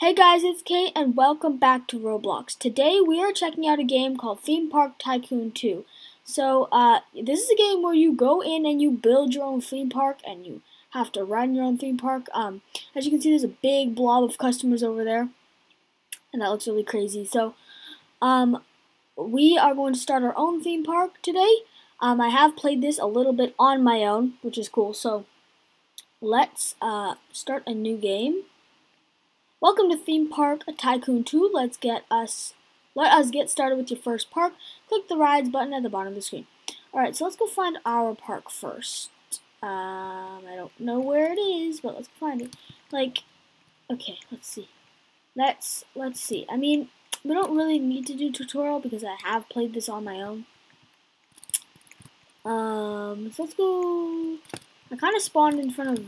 Hey guys, it's Kate and welcome back to Roblox. Today we are checking out a game called Theme Park Tycoon 2. So, uh, this is a game where you go in and you build your own theme park and you have to run your own theme park. Um, as you can see, there's a big blob of customers over there, and that looks really crazy. So, um, we are going to start our own theme park today. Um, I have played this a little bit on my own, which is cool. So, let's uh, start a new game. Welcome to Theme Park a Tycoon 2. Let's get us let us get started with your first park. Click the rides button at the bottom of the screen. Alright, so let's go find our park first. Um, I don't know where it is, but let's find it. Like, okay, let's see. Let's let's see. I mean, we don't really need to do tutorial because I have played this on my own. Um, so let's go. I kind of spawned in front of.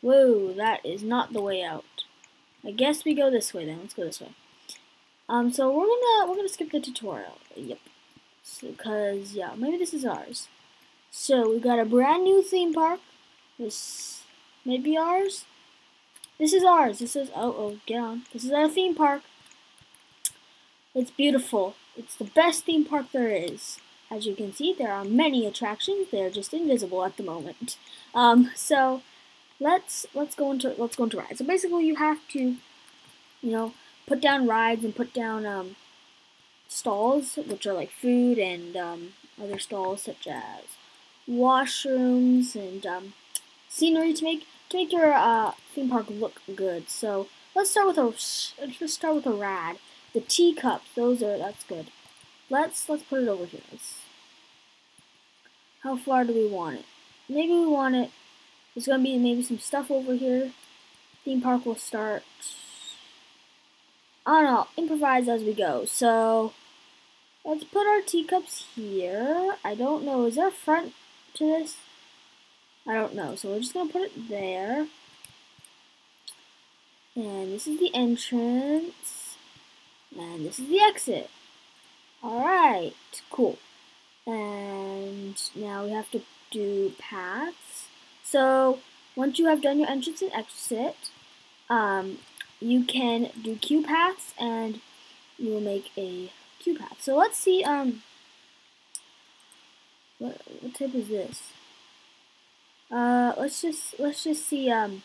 Whoa, that is not the way out. I guess we go this way then. Let's go this way. Um, so we're gonna we're gonna skip the tutorial. Yep. So, Because yeah, maybe this is ours. So we got a brand new theme park. This may be ours. This is ours. This is oh oh get on. This is our theme park. It's beautiful. It's the best theme park there is. As you can see, there are many attractions. They're just invisible at the moment. Um, so let's let's go into let's go into rides. So basically, you have to, you know, put down rides and put down um, stalls, which are like food and um, other stalls such as washrooms and um, scenery to make to make your uh, theme park look good. So let's start with a let's start with a rad. The teacups, those are that's good. Let's let's put it over here. Let's, how far do we want it? Maybe we want it there's going to be maybe some stuff over here. Theme park will start. I don't know. Improvise as we go. So, let's put our teacups here. I don't know. Is there a front to this? I don't know. So, we're just going to put it there. And this is the entrance. And this is the exit. Alright. Cool. And now we have to do paths. So once you have done your entrance and exit, um, you can do queue paths and you will make a queue path. So let's see, um, what, what type is this? Uh, let's just, let's just see, um,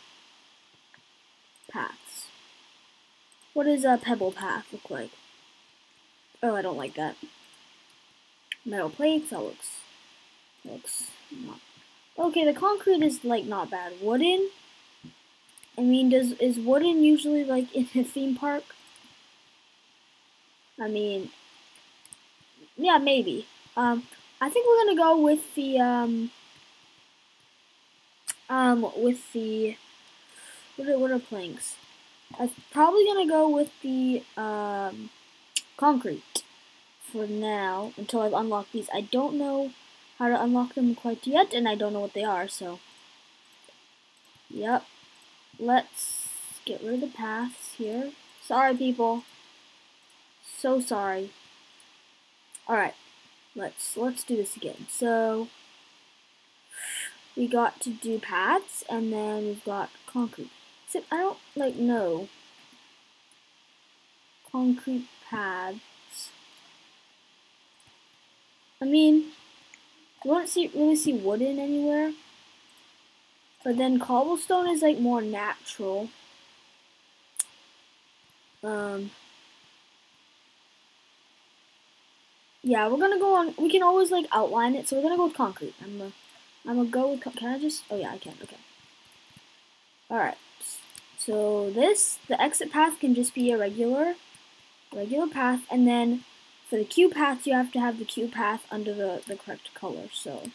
paths. What does a pebble path look like? Oh, I don't like that. Metal plates, that looks, looks not Okay, the concrete is like not bad. Wooden? I mean, does is wooden usually like in a theme park? I mean, yeah, maybe. Um, I think we're gonna go with the um, um, with the what are what are planks? I'm probably gonna go with the um, concrete for now until I've unlocked these. I don't know how to unlock them quite yet, and I don't know what they are, so. Yep. Let's get rid of the paths here. Sorry, people. So sorry. Alright. Let's let's do this again. So we got to do paths and then we've got concrete. Except I don't like know. Concrete paths. I mean you won't see really see wooden anywhere. But then cobblestone is like more natural. Um Yeah, we're gonna go on we can always like outline it, so we're gonna go with concrete. I'm gonna I'm gonna go with can I just oh yeah I can, okay. Alright. So this the exit path can just be a regular regular path and then for the queue path, you have to have the queue path under the, the correct color, so.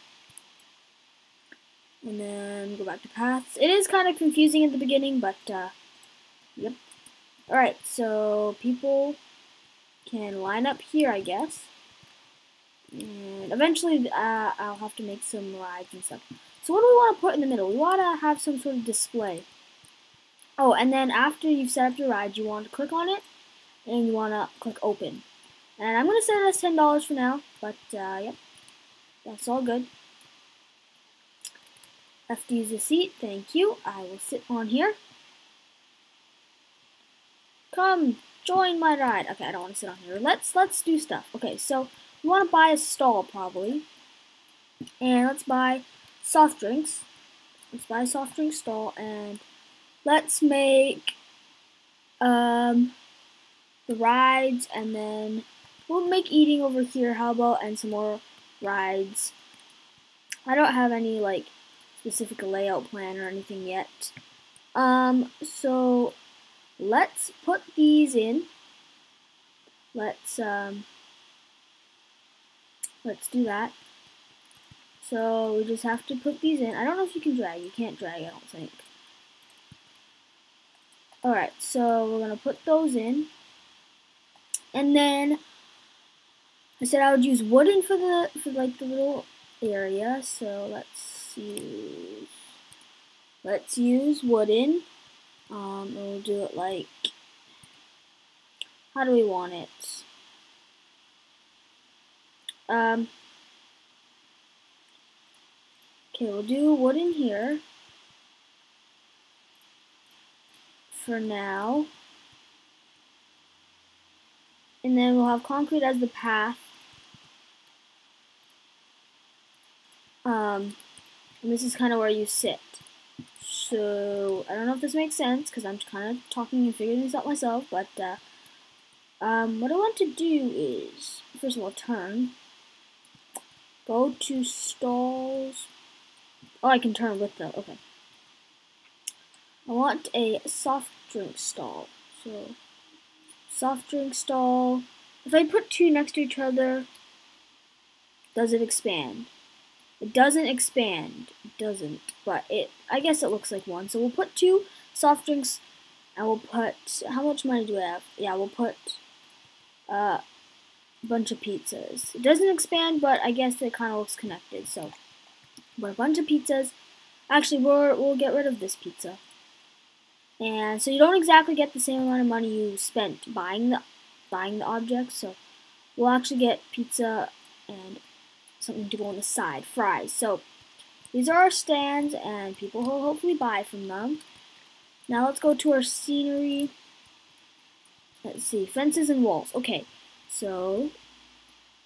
And then go back to paths. It is kind of confusing at the beginning, but, uh, yep. Alright, so people can line up here, I guess. And eventually, uh, I'll have to make some rides and stuff. So what do we want to put in the middle? We want to have some sort of display. Oh, and then after you've set up your ride, you want to click on it, and you want to click open. And I'm to set it as $10 for now, but, uh, yep, that's all good. Have to use the seat, thank you. I will sit on here. Come, join my ride. Okay, I don't want to sit on here. Let's let's do stuff. Okay, so we want to buy a stall probably. And let's buy soft drinks. Let's buy a soft drink stall and let's make um the rides and then we'll make eating over here. How about and some more rides. I don't have any like specific layout plan or anything yet. Um, so let's put these in. Let's um, let's do that. So we just have to put these in. I don't know if you can drag. You can't drag, I don't think. Alright, so we're going to put those in. And then I said I would use wooden for the for like the little area. So let's use let's use wooden. Um, we'll do it like how do we want it? Um, okay, we'll do wooden here for now. And then we'll have concrete as the path. Um, and this is kind of where you sit. So, I don't know if this makes sense, because I'm kind of talking and figuring this out myself, but, uh, um, what I want to do is, first of all, turn, go to stalls, oh, I can turn with the, okay. I want a soft drink stall, so, soft drink stall, if I put two next to each other, does it expand? It doesn't expand. It doesn't. But it, I guess it looks like one. So we'll put two soft drinks and we'll put, how much money do I have? Yeah, we'll put uh, a bunch of pizzas. It doesn't expand, but I guess it kind of looks connected. So, but a bunch of pizzas. Actually, we'll, we'll get rid of this pizza. And so you don't exactly get the same amount of money you spent buying the buying the objects. So we'll actually get pizza and something to go on the side, fries. So these are our stands, and people will hopefully buy from them. Now let's go to our scenery. Let's see, fences and walls. Okay, so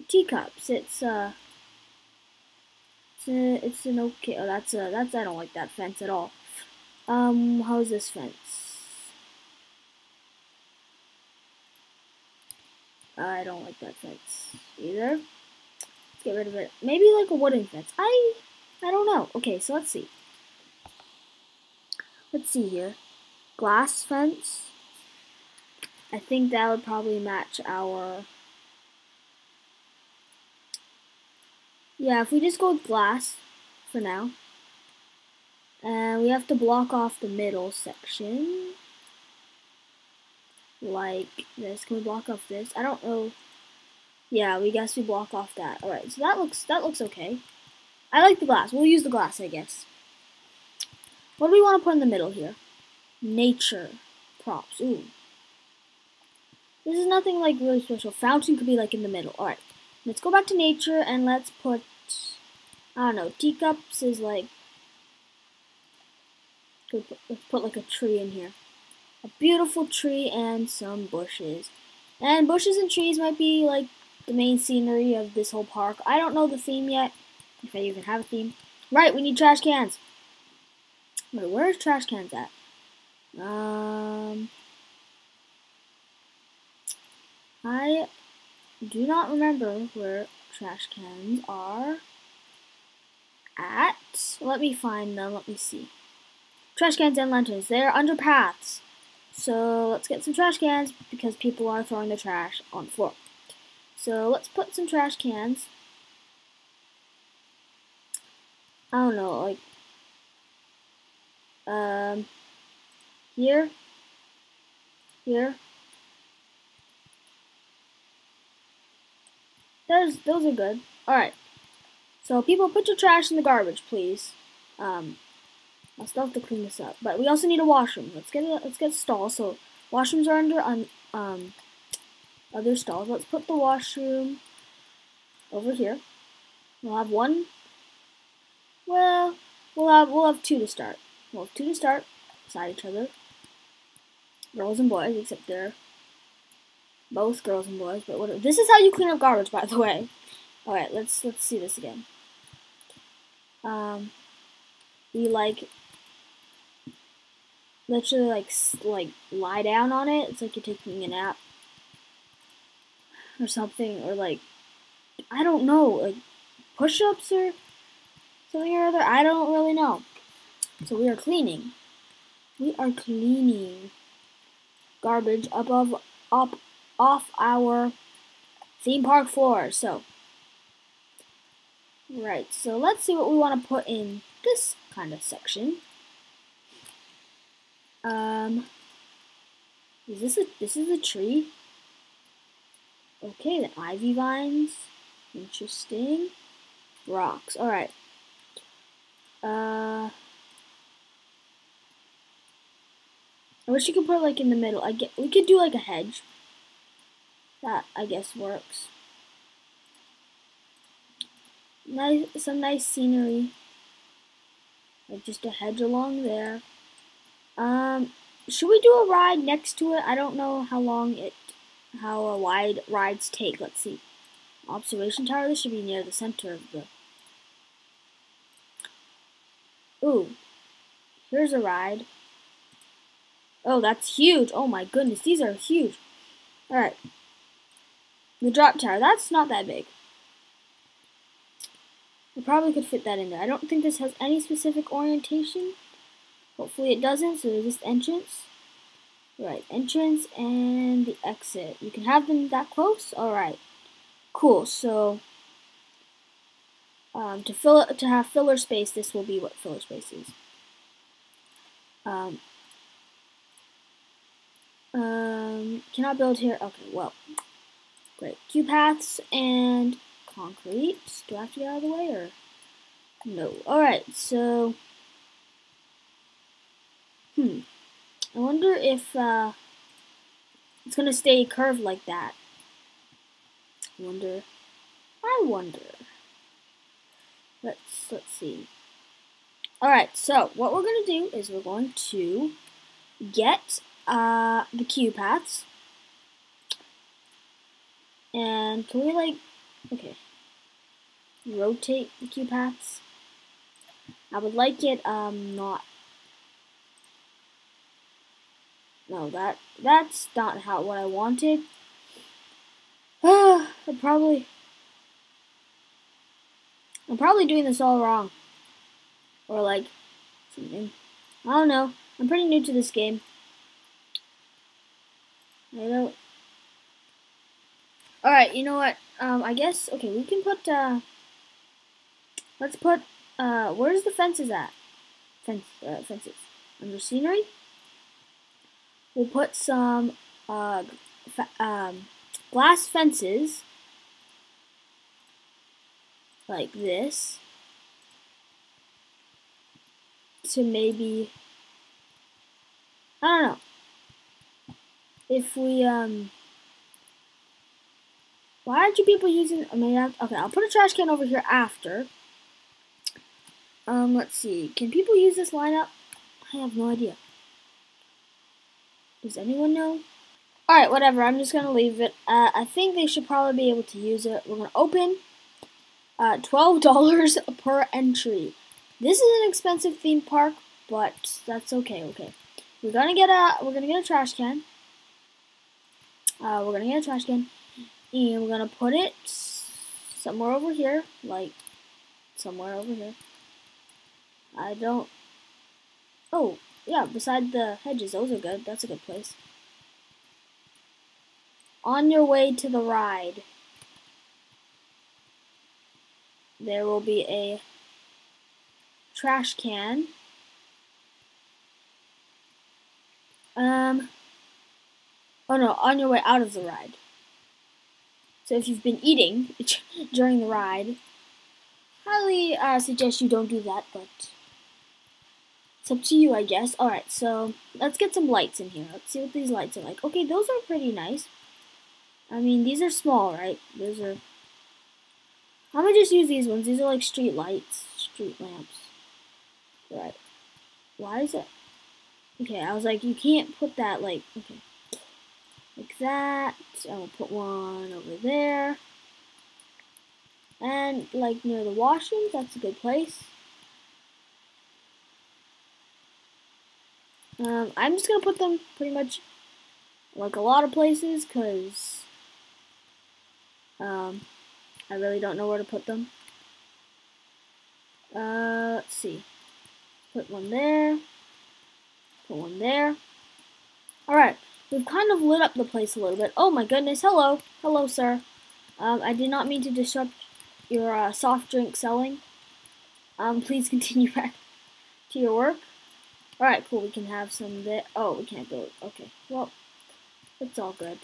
teacups. It's uh, it's a, it's an okay. Oh, that's a that's I don't like that fence at all. Um, how's this fence? I don't like that fence either get rid of it. Maybe like a wooden fence. I I don't know. Okay, so let's see. Let's see here. Glass fence. I think that would probably match our... Yeah, if we just go with glass for now. And we have to block off the middle section. Like this. Can we block off this? I don't know yeah, we guess we block off that. Alright, so that looks that looks okay. I like the glass. We'll use the glass, I guess. What do we want to put in the middle here? Nature props. Ooh. This is nothing like really special. Fountain could be like in the middle. Alright. Let's go back to nature and let's put I don't know, teacups is like let's put like a tree in here. A beautiful tree and some bushes. And bushes and trees might be like the main scenery of this whole park. I don't know the theme yet, if I even have a theme. Right, we need trash cans. Wait, where's trash cans at? Um, I do not remember where trash cans are at. Let me find them. Let me see. Trash cans and lanterns. They are under paths. So let's get some trash cans because people are throwing the trash on the floor. So let's put some trash cans. I don't know, like, um, here, here. Those, those are good. Alright. So people put your trash in the garbage, please. Um, I'll still have to clean this up. But we also need a washroom. Let's get a, let's get a stall. So washrooms are under um, um other stalls. Let's put the washroom over here. We'll have one. Well, we'll have we'll have two to start. We'll have two to start beside each other. girls and boys, except they're both girls and boys. But whatever. This is how you clean up garbage, by the way. All right, let's let's see this again. Um, we like literally like like lie down on it. It's like you're taking a nap or something, or like I don't know, like push-ups or something or other. I don't really know. So we are cleaning. We are cleaning garbage above up off our theme park floor. So right. So let's see what we want to put in this kind of section. Um, is this a this is a tree? Okay, the ivy vines. Interesting. Rocks. All right. Uh, I wish you could put like in the middle. I get we could do like a hedge. That I guess works. Nice, some nice scenery. Like just a hedge along there. Um, should we do a ride next to it? I don't know how long it, how wide rides take. Let's see. Observation tower. This should be near the center of the. Ooh, here's a ride. Oh, that's huge. Oh my goodness, these are huge. All right. The drop tower. That's not that big. We probably could fit that in there. I don't think this has any specific orientation. Hopefully it doesn't, so just entrance. Right, entrance and the exit. You can have them that close? Alright. Cool, so um, to fill it, to have filler space, this will be what filler space is. Um, um, cannot build here. Okay, well, great. queue paths and concrete. Do I have to get out of the way or no? All right, so Hmm. I wonder if uh, it's gonna stay curved like that. I wonder. I wonder. Let's let's see. All right. So what we're gonna do is we're going to get uh, the queue paths. And can we like, okay, rotate the queue paths? I would like it um, not No, that that's not how what I wanted. Uh, I'm probably I'm probably doing this all wrong. Or like something. I don't know. I'm pretty new to this game. I don't Alright, you know what? Um I guess okay, we can put uh let's put uh where's the fences at? Fence uh, fences. Under scenery? We'll put some uh, um, glass fences like this to maybe I don't know. If we um why aren't you people using I mean okay I'll put a trash can over here after. Um let's see. Can people use this lineup? I have no idea does anyone know? Alright, whatever. I'm just going to leave it. Uh, I think they should probably be able to use it. We're going to open. Uh, $12 per entry. This is an expensive theme park, but that's okay, okay. We're gonna get a we're gonna get a trash can. Uh, we're gonna get a trash can, and we're gonna put it somewhere over here, like somewhere over here. I don't. Oh, yeah, beside the hedges, those are good. That's a good place. On your way to the ride, there will be a trash can. Um, oh no, on your way out of the ride. So if you've been eating during the ride, highly uh, suggest you don't do that, but it's up to you, I guess. Alright, so let's get some lights in here. Let's see what these lights are like. Okay, those are pretty nice. I mean, these are small, right? Those are... I'm gonna just use these ones. These are like street lights, street lamps. Right. Why is it? Okay, I was like, you can't put that like, okay, like that. I will put one over there. And like near the washrooms, that's a good place. Um, I'm just gonna put them pretty much like a lot of places because um, I really don't know where to put them. Uh, let's see. Put one there. Put one there. Alright, we've kind of lit up the place a little bit. Oh my goodness, hello. Hello, sir. Um, I did not mean to disrupt your uh, soft drink selling. Um, please continue back to your work. Alright, cool, we can have some there. Oh, we can't build. Okay, well, it's all good.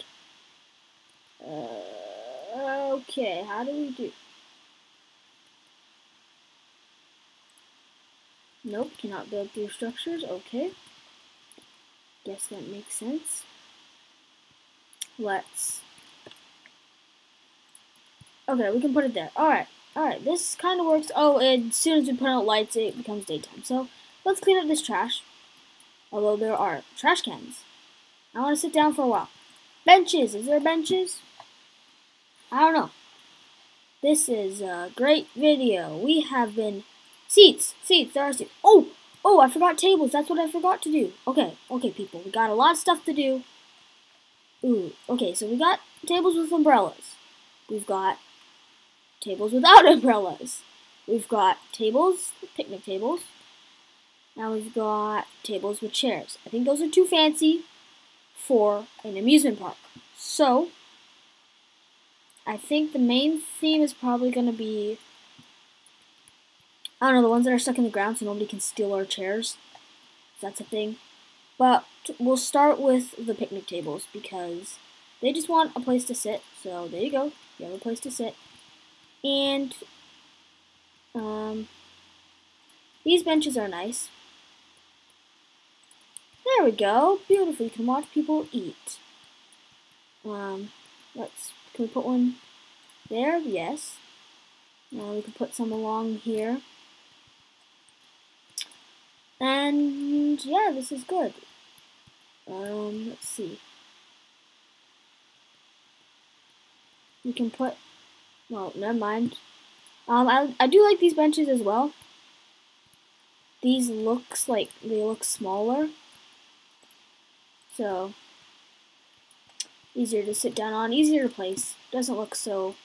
Uh, okay, how do we do? Nope, cannot build through structures. Okay. Guess that makes sense. Let's... Okay, we can put it there. Alright, alright, this kind of works. Oh, and as soon as we put out lights, it becomes daytime. So, let's clean up this trash. Although there are trash cans. I want to sit down for a while. Benches, is there benches? I don't know. This is a great video. We have been... Seats, seats, there are seats. Oh, Oh, I forgot tables. That's what I forgot to do. Okay, okay, people. We got a lot of stuff to do. Ooh, okay, so we got tables with umbrellas. We've got tables without umbrellas. We've got tables, picnic tables. Now we've got tables with chairs. I think those are too fancy for an amusement park. So, I think the main theme is probably going to be I don't know, the ones that are stuck in the ground so nobody can steal our chairs. That's a thing. But we'll start with the picnic tables because they just want a place to sit. So there you go. You have a place to sit. And um, these benches are nice. There we go. Beautiful. You can watch people eat. Um, let's, can we put one there? Yes. Now we can put some along here. And yeah, this is good. Um, let's see. You can put, well, never mind. Um, I, I do like these benches as well. These looks like, they look smaller. So, easier to sit down on, easier to place. Doesn't look so,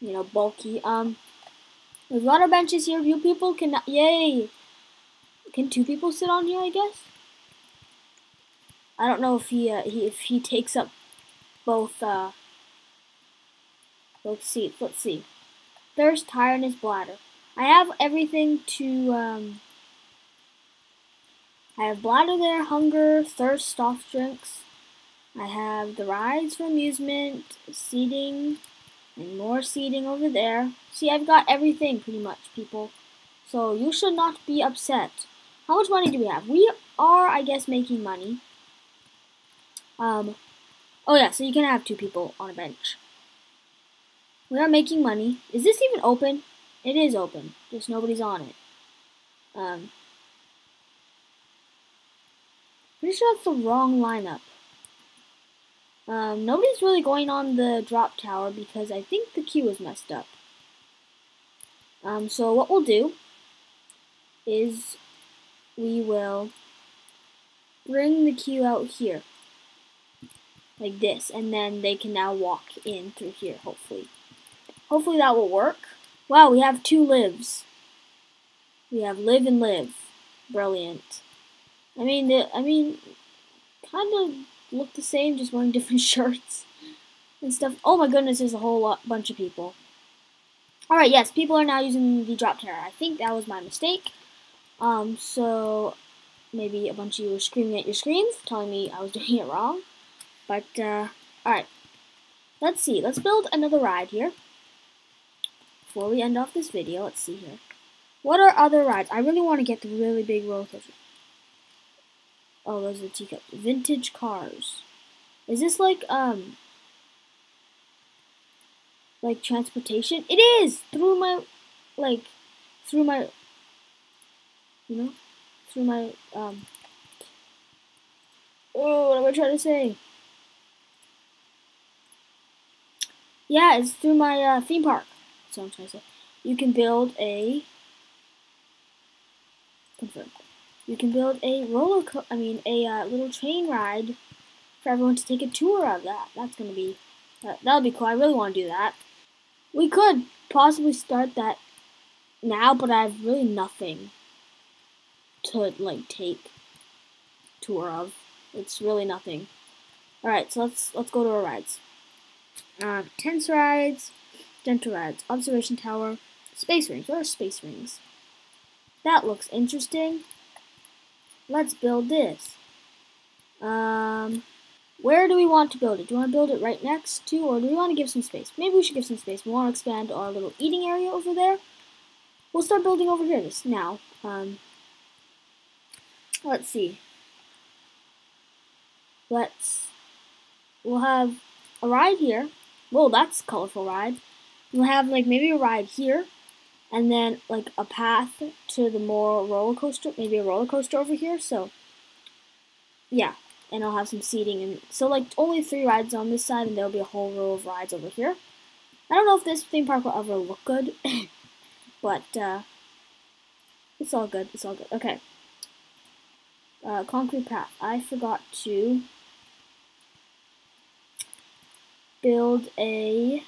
you know, bulky. Um, there's a lot of benches here. You people can, yay! Can two people sit on here, I guess? I don't know if he, uh, he if he takes up both uh, both seats. Let's see. Thirst, tiredness, bladder. I have everything to um, I have bladder there, hunger, thirst, soft drinks. I have the rides for amusement, seating, and more seating over there. See, I've got everything pretty much, people. So you should not be upset. How much money do we have? We are, I guess, making money. Um, oh yeah, so you can have two people on a bench. We are making money. Is this even open? It is open, just nobody's on it. Um, pretty sure that's the wrong lineup. Um, nobody's really going on the drop tower because I think the queue is messed up. Um, so what we'll do is we will bring the queue out here like this and then they can now walk in through here hopefully. Hopefully that will work. Wow we have two lives. We have live and live. Brilliant I mean the, I mean kind of look the same just wearing different shirts and stuff oh my goodness there's a whole lot, bunch of people alright yes people are now using the drop tower I think that was my mistake um, so maybe a bunch of you were screaming at your screens, telling me I was doing it wrong. But, uh, alright. Let's see. Let's build another ride here. Before we end off this video, let's see here. What are other rides? I really want to get the really big roller coaster. Oh, those are teacups. Vintage cars. Is this like, um, like transportation? It is! Through my, like, through my you know, through my um, Oh, what am I trying to say? Yeah, it's through my uh, theme park. What I'm trying to say. You can build a confirm. You can build a roller co I mean a uh, little train ride for everyone to take a tour of that. That's gonna be uh, that'll be cool. I really want to do that. We could possibly start that now, but I have really nothing to like take tour of. It's really nothing. All right, so let's let's go to our rides. Uh, tense rides, gentle rides, observation tower, space rings. What are space rings? That looks interesting. Let's build this. Um, where do we want to build it? Do we want to build it right next to, or do we want to give some space? Maybe we should give some space. We want to expand our little eating area over there. We'll start building over here this now. Um, let's see. Let's, we'll have a ride here. Whoa, that's colorful ride. We'll have like maybe a ride here, and then like a path to the more roller coaster, maybe a roller coaster over here. So, yeah, and I'll have some seating, and so like only three rides on this side, and there'll be a whole row of rides over here. I don't know if this theme park will ever look good, but uh, it's all good. It's all good. Okay. Uh, concrete path. I forgot to build a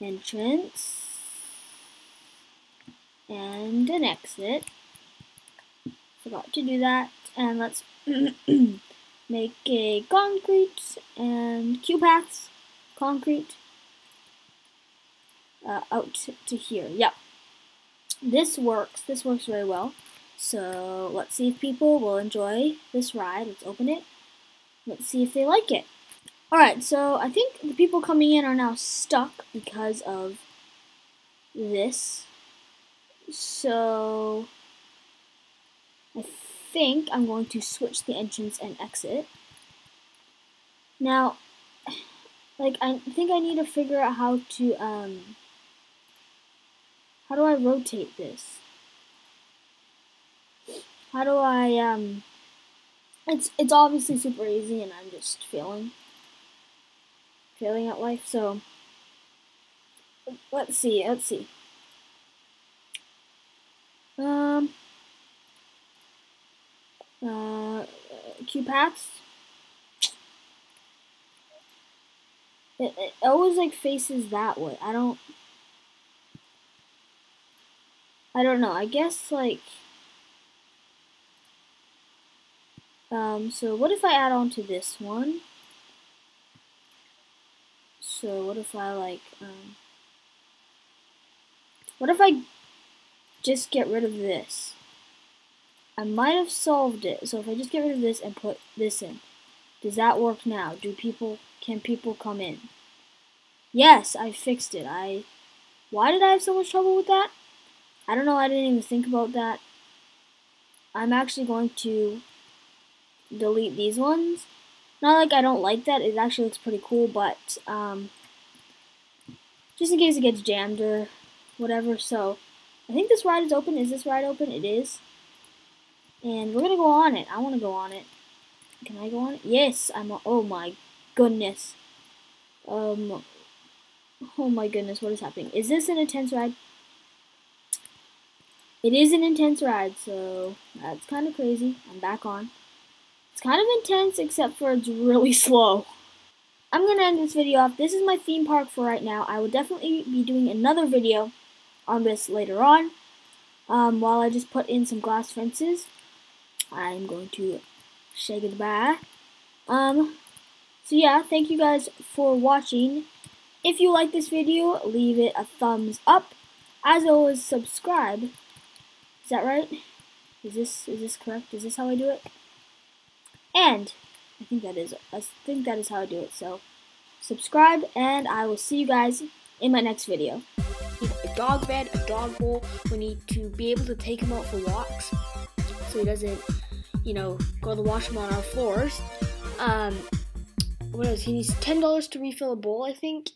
entrance and an exit. Forgot to do that. And let's make a concrete and queue paths, concrete, uh, out to here. Yep. This works. This works very well. So let's see if people will enjoy this ride. Let's open it. Let's see if they like it. Alright, so I think the people coming in are now stuck because of this. So I think I'm going to switch the entrance and exit. Now, like I think I need to figure out how to um how do I rotate this? How do I um it's it's obviously super easy and I'm just failing failing at life, so let's see, let's see. Um, uh, queue paths. It, it always like faces that way. I don't. I don't know. I guess like. Um, so what if I add on to this one? So what if I like, um, what if I just get rid of this? I might have solved it. So if I just get rid of this and put this in, does that work now? Do people, can people come in? Yes, I fixed it. I, why did I have so much trouble with that? I don't know. I didn't even think about that. I'm actually going to delete these ones not like I don't like that. It actually looks pretty cool, but um, just in case it gets jammed or whatever. So I think this ride is open. Is this ride open? It is. And we're going to go on it. I want to go on it. Can I go on it? Yes, I'm. oh my goodness. Um. Oh my goodness, what is happening? Is this an intense ride? It is an intense ride, so that's kind of crazy. I'm back on. It's kind of intense, except for it's really slow. I'm going to end this video off. This is my theme park for right now. I will definitely be doing another video on this later on. Um, while I just put in some glass fences, I'm going to say goodbye. Um, so yeah, thank you guys for watching. If you like this video, leave it a thumbs up. As always, subscribe. Is that right? Is this is this correct? Is this how I do it? And I think that is I think that is how I do it. So subscribe and I will see you guys in my next video. Dog bed, a dog bowl. We need to be able to take him out for walks so he doesn't, you know, go to wash him on our floors. Um, what else? He needs ten dollars to refill a bowl, I think,